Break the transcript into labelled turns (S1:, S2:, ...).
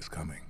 S1: is coming.